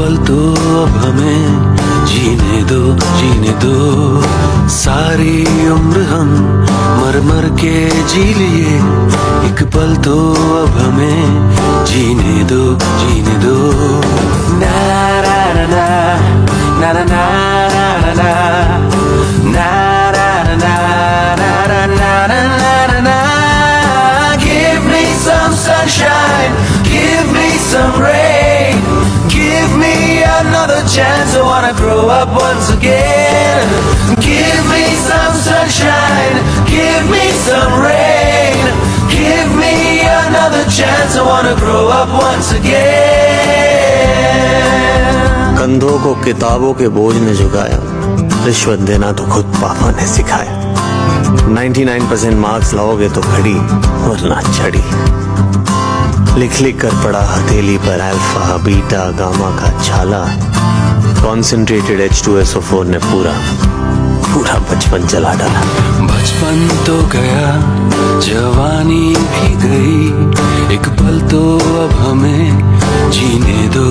पल तो अब हमें जीने दो जीने दो। सारी उम्र हम मर मर के जी लिए। एक पल तो अब हमें जीने दो जीने दो। Chance, I wanna grow up once again Give me some sunshine, give me some rain Give me another chance, I wanna grow up once again कंधों को किताबों के बोझ ने झुकाया रिश्वत देना तो खुद पापा ने सिखाया 99% मार्क्स लाओगे तो घड़ी वरना छड़ी लिख लिख कर पड़ा हथेली पर अल्फ़ा बीटा गामा का छाला concentrated H two S O four ने पूरा पूरा बचपन जला डाला। बचपन तो गया, जवानी भी गई। एक पल तो अब हमें जीने दो।